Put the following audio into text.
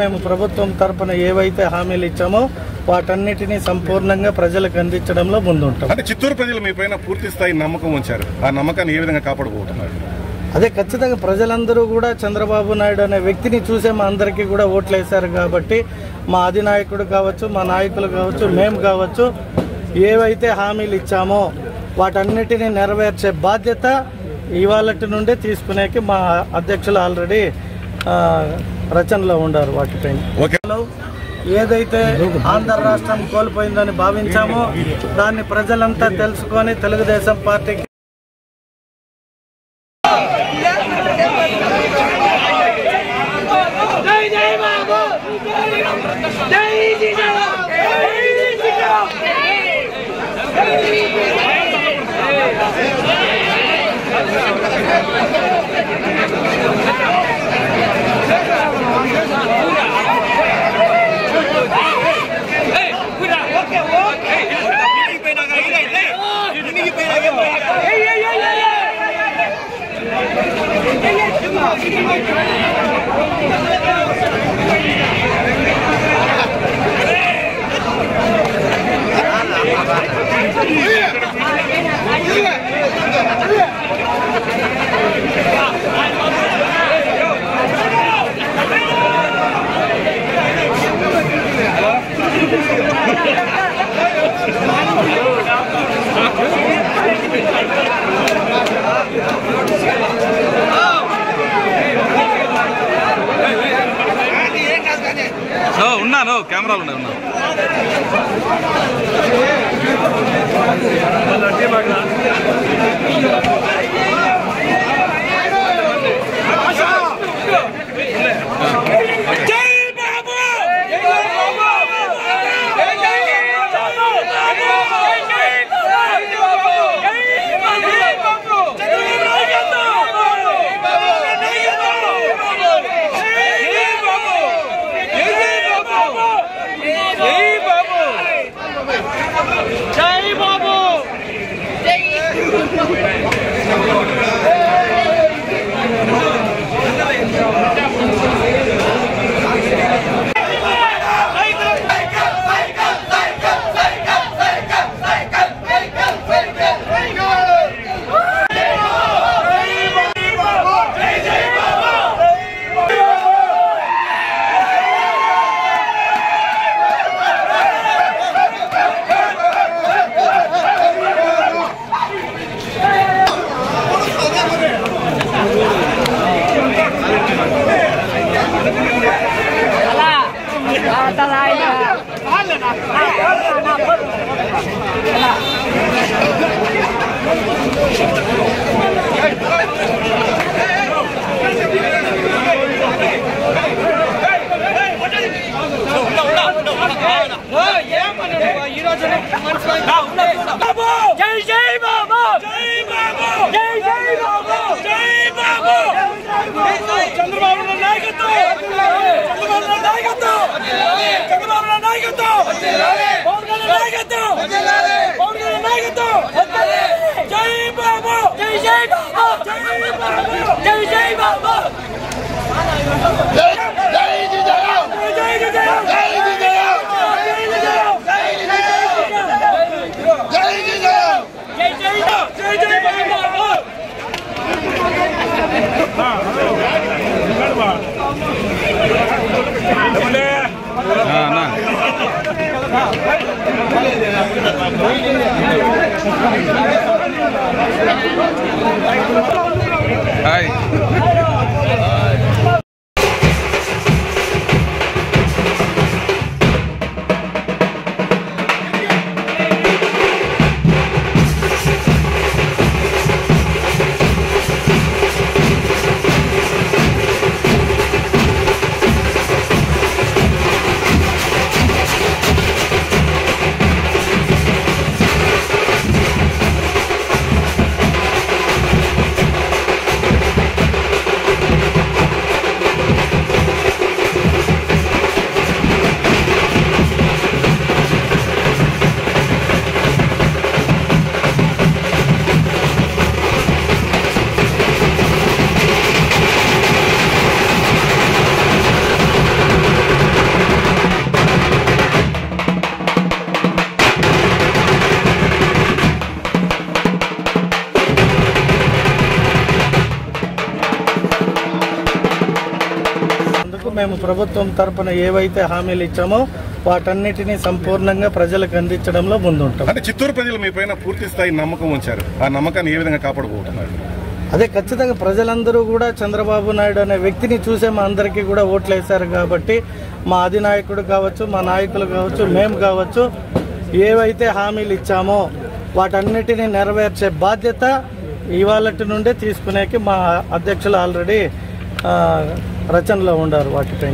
మేము ప్రభుత్వం తరపున ఏవైతే హామీలు ఇచ్చామో వాటన్నిటినీ సంపూర్ణంగా ప్రజలకు అందించడంలో ముందుంటాం. అంటే చిత్తూరు ప్రజలు మీ పైన పూర్తి స్థాయి నమ్మకం ఉంచారు. ఆ నమ్మకాన్ని ఏ విధంగా కాపాడుకోబోతున్నారు? అదే ఖచ్చితంగా ప్రజలందరూ కూడా చంద్రబాబు నాయుడు అనే వ్యక్తిని చూసే మా అందరికీ కూడా ఓట్లు వేశారు కాబట్టి మా అధినాయకుడు కావచ్చు మా నాయకులు కావచ్చు మేము కావచ్చు ఏవైతే హామీలు ఇచ్చామో వాటన్నిటిని నెరవేర్చే బాధ్యత ఇవాళటి నుండే తీసుకునేకి మా అధ్యక్షులు ఆల్రెడీ రచనలో ఉండారు వాటిపైన. ఓకే. ఏదైతే ఆంధ్ర రాష్ట్రం కోల్పోయిందని భావించామో దాన్ని ప్రజలంతా తెలుసుకొని తెలుగుదేశం పార్టీకి జై జై Yeah. ఉన్నాను కెమెరాలు ఉన్నాయి जय बाबा जय जय बाबा जय जय जय बाबा जय जय जय जय बाबा हा हलो महिरबानी Hey. మేము ప్రభుత్వం తరపున ఏవైతే హామీలు ఇచ్చామో వాటన్నిటినీ సంపూర్ణంగా ప్రజలకు అందించడంలో ముందుంటాం. అంటే చిత్తూరు ప్రజలు మీ పైన పూర్తి స్థాయి నమ్మకం ఉంచారు. ఆ నమ్మకాన్ని ఏ విధంగా కాపాడుకోబోతున్నారు అదే ఖచ్చితంగా ప్రజలందరూ కూడా చంద్రబాబు నాయుడు అనే వ్యక్తిని చూసే మా అందరికీ కూడా ఓట్లు వేశారు కాబట్టి మా అధినాయకుడు కావచ్చు మా నాయకులు కావచ్చు మేము కావచ్చు ఏవైతే హామీలు ఇచ్చామో వాటన్నిటిని నెరవేర్చే బాధ్యత ఇవాళటి నుండే తీసుకునేకి మా అధ్యక్షులు ఆల్రెడీ రచనలో ఉండారు వాటిపై